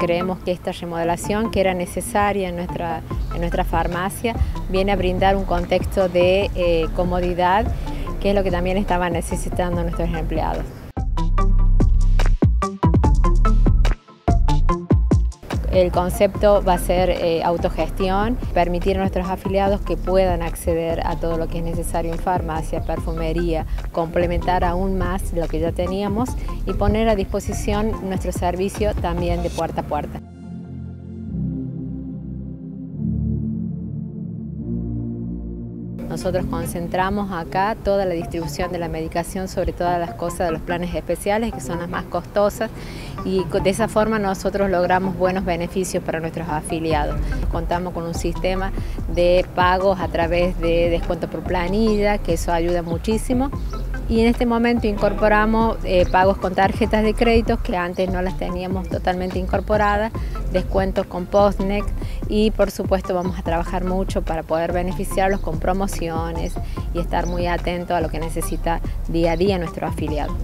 Creemos que esta remodelación que era necesaria en nuestra, en nuestra farmacia viene a brindar un contexto de eh, comodidad que es lo que también estaban necesitando nuestros empleados. El concepto va a ser eh, autogestión, permitir a nuestros afiliados que puedan acceder a todo lo que es necesario en farmacia, perfumería, complementar aún más lo que ya teníamos y poner a disposición nuestro servicio también de puerta a puerta. Nosotros concentramos acá toda la distribución de la medicación sobre todas las cosas de los planes especiales, que son las más costosas, y de esa forma nosotros logramos buenos beneficios para nuestros afiliados. Contamos con un sistema de pagos a través de descuento por planilla, que eso ayuda muchísimo y en este momento incorporamos eh, pagos con tarjetas de créditos que antes no las teníamos totalmente incorporadas, descuentos con Postnex y por supuesto vamos a trabajar mucho para poder beneficiarlos con promociones y estar muy atentos a lo que necesita día a día nuestro afiliado.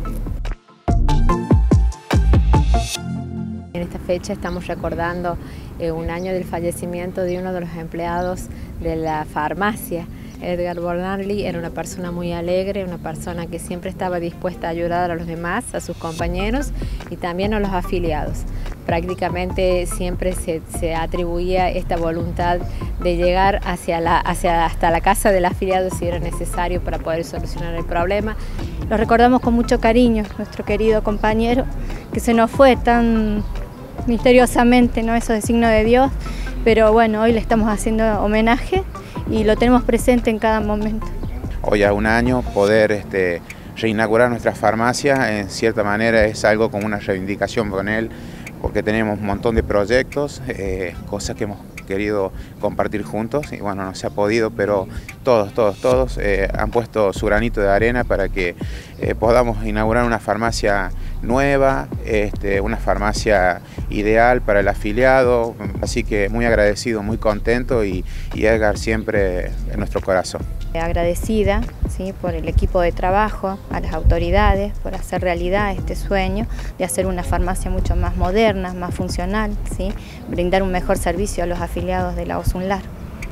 En esta fecha estamos recordando eh, un año del fallecimiento de uno de los empleados de la farmacia Edgar Bornarli era una persona muy alegre, una persona que siempre estaba dispuesta a ayudar a los demás, a sus compañeros y también a los afiliados. Prácticamente siempre se, atribuía esta voluntad de llegar hacia la, hacia, hasta la casa del afiliado si era necesario para poder solucionar el problema. Lo recordamos con mucho cariño, nuestro querido compañero, que se nos fue tan misteriosamente, ¿no? eso de signo de Dios, pero bueno, hoy le estamos haciendo homenaje y lo tenemos presente en cada momento. Hoy a un año poder este, reinaugurar nuestra farmacia en cierta manera es algo como una reivindicación con él porque tenemos un montón de proyectos, eh, cosas que hemos querido compartir juntos y bueno, no se ha podido, pero todos, todos, todos eh, han puesto su granito de arena para que eh, podamos inaugurar una farmacia nueva, este, una farmacia ideal para el afiliado, así que muy agradecido, muy contento y, y Edgar siempre en nuestro corazón. Agradecida ¿sí? por el equipo de trabajo, a las autoridades, por hacer realidad este sueño de hacer una farmacia mucho más moderna, más funcional, ¿sí? brindar un mejor servicio a los afiliados de la OSUNLAR.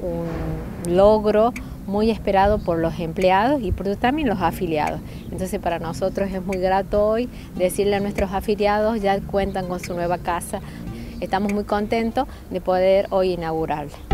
Un logro muy esperado por los empleados y por también los afiliados. Entonces para nosotros es muy grato hoy decirle a nuestros afiliados ya cuentan con su nueva casa. Estamos muy contentos de poder hoy inaugurarla.